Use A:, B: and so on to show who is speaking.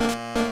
A: you.